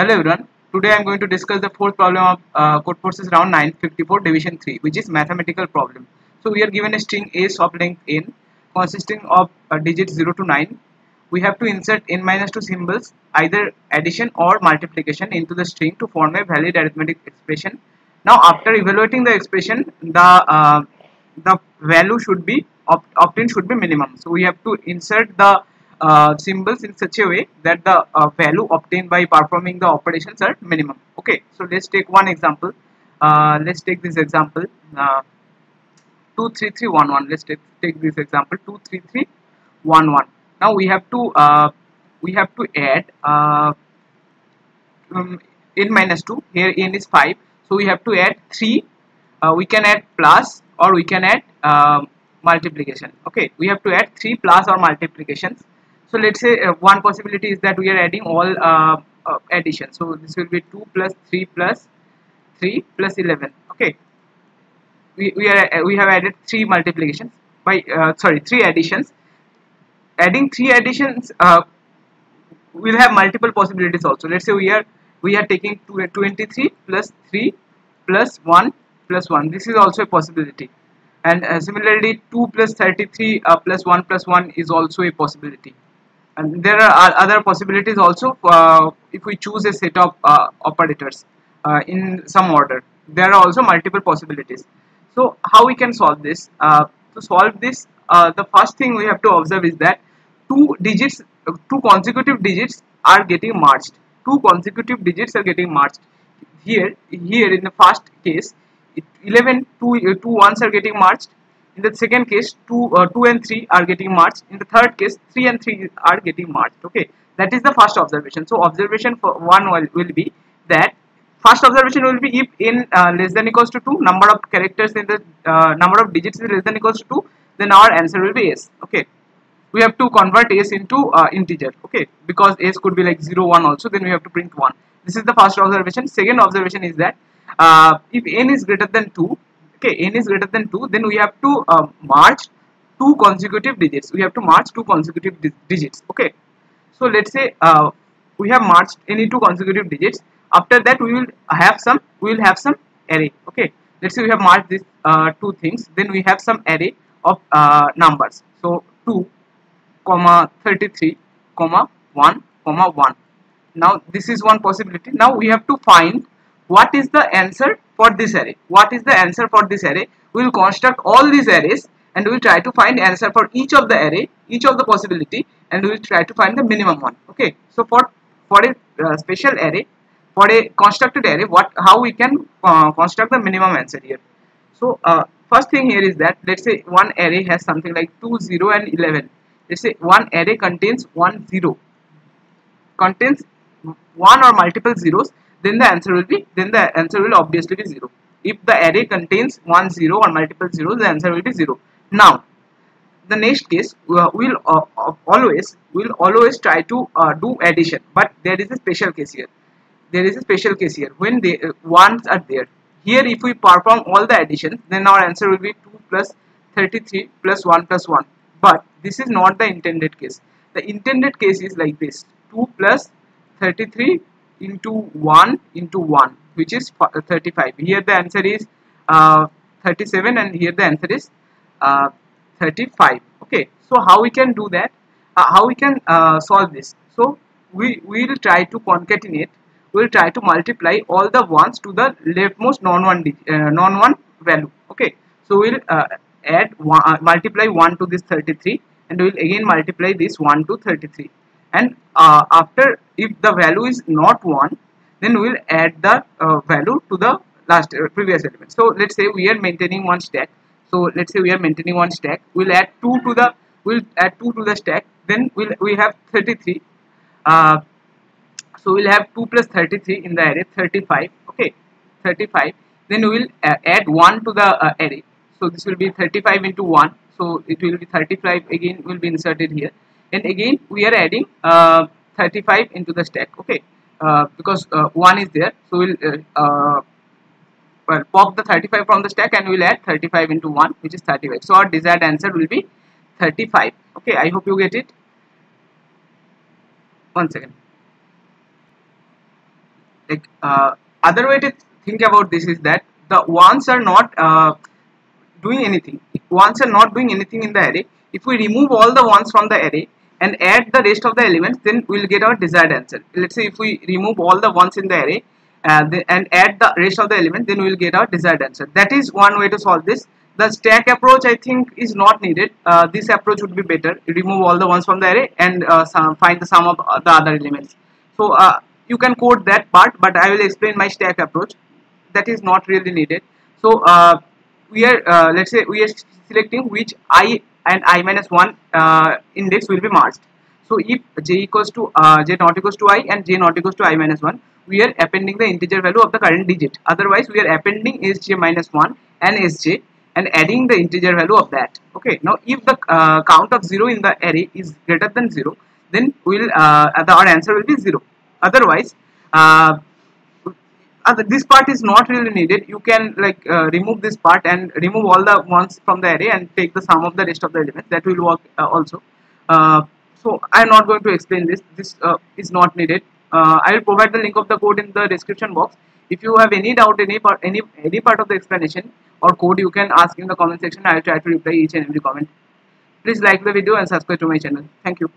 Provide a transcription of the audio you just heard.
Hello everyone. Today I am going to discuss the fourth problem of uh, Codeforces round 954 division 3 which is mathematical problem. So we are given a string a of length n consisting of uh, digits 0 to 9. We have to insert n minus 2 symbols either addition or multiplication into the string to form a valid arithmetic expression. Now after evaluating the expression the uh, the value should be obtained should be minimum. So we have to insert the uh, symbols in such a way that the uh, value obtained by performing the operations are minimum. Okay so let's take one example. Uh, let's take this example. Uh, 23311 let's take, take this example 23311 now we have to uh, we have to add uh, um, n minus 2 here n is 5 so we have to add 3 we can add plus or we can add multiplication. Okay we have to add 3 plus or multiplications so let's say uh, one possibility is that we are adding all uh, uh, addition so this will be 2 plus 3 plus 3 plus 11 okay. We, we are uh, we have added three multiplications by uh, sorry three additions. Adding three additions uh, will have multiple possibilities also. Let's say we are we are taking 23 plus 3 plus 1 plus 1 this is also a possibility. And similarly 2 plus 33 plus 1 plus 1 is also a possibility and there are other possibilities also uh, if we choose a set of uh, operators uh, in some order there are also multiple possibilities. So how we can solve this? Uh, to solve this uh, the first thing we have to observe is that two digits two consecutive digits are getting merged. Two consecutive digits are getting merged. Here here in the first case 11 two, two ones are getting merged in the second case 2 uh, 2 and 3 are getting merged. In the third case 3 and 3 are getting merged okay? That is the first observation. So observation for one will, will be that first observation will be if in uh, less than equals to 2 number of characters in the uh, number of digits is less than equals to 2 then our answer will be s okay? We have to convert s into uh, integer okay? Because s could be like 0 1 also then we have to print 1 this is the first observation. Second observation is that uh, if n is greater than 2 okay n is greater than 2 then we have to uh, march two consecutive digits. We have to march two consecutive di digits. Okay. So let's say uh, we have marched any two consecutive digits. After that we will have some we will have some array. Okay. Let's say we have marched these uh, two things then we have some array of uh, numbers. So 2 comma 33 comma 1 comma 1 now this is one possibility. Now we have to find what is the answer for this array? What is the answer for this array? We will construct all these arrays and we will try to find answer for each of the array each of the possibility and we will try to find the minimum one. Okay. So for for a uh, special array for a constructed array what how we can uh, construct the minimum answer here? So uh, first thing here is that let's say one array has something like 2 0 and 11 let's say one array contains one 0 contains one or multiple zeros then the answer will be then the answer will obviously be 0 if the array contains one 0 or multiple zeros the answer will be 0 now the next case uh, we'll uh, always will always try to uh, do addition. But there is a special case here. There is a special case here. When the uh, ones are there here if we perform all the additions then our answer will be 2 plus 33 plus 1 plus 1 but this is not the intended case. The intended case is like this. 2 plus 33 into 1 into 1 which is 35 here the answer is uh, 37 and here the answer is uh, 35 okay. So how we can do that? Uh, how we can uh, solve this? So we will try to concatenate we will try to multiply all the ones to the leftmost non one uh, non one value. Okay. So we'll uh, add one, multiply 1 to this 33 and we will again multiply this 1 to 33 and uh, after if the value is not 1 then we will add the uh, value to the last uh, previous element. So let's say we are maintaining one stack. So let's say we are maintaining one stack. We'll add 2 to the we'll add 2 to the stack. Then we'll we have 33 uh, so we'll have 2 plus 33 in the array 35 okay 35 then we will uh, add 1 to the uh, array. So this will be 35 into 1 so it will be 35 again will be inserted here and again we are adding uh, 35 into the stack okay? Uh, because uh, 1 is there. So we'll well, pop the 35 from the stack and we'll add 35 into 1 which is 35 so our desired answer will be 35 okay? I hope you get it. One second. Like uh, other way to think about this is that the ones are not uh, doing anything. Ones are not doing anything in the array. If we remove all the ones from the array and add the rest of the elements then we'll get our desired answer. Let's say if we remove all the ones in the array uh, the, and add the rest of the element then we'll get our desired answer. That is one way to solve this. The stack approach i think is not needed. Uh, this approach would be better. Remove all the ones from the array and uh, find the sum of the other elements. So uh, you can code that part but i will explain my stack approach. That is not really needed. So uh, we are uh, let's say we are selecting which i and i minus 1 uh, index will be merged so if j equals to uh, j not equals to i and j not equals to i minus 1 we are appending the integer value of the current digit. Otherwise we are appending sj minus 1 and sj and adding the integer value of that. Okay. Now if the uh, count of 0 in the array is greater than 0 then we'll uh, the, our answer will be 0 otherwise uh, uh, this part is not really needed. You can like uh, remove this part and remove all the ones from the array and take the sum of the rest of the elements. That will work uh, also. Uh, so i'm not going to explain this. This uh, is not needed. Uh, i will provide the link of the code in the description box. If you have any doubt any part any any part of the explanation or code you can ask in the comment section. I will try to reply each and every comment. Please like the video and subscribe to my channel. Thank you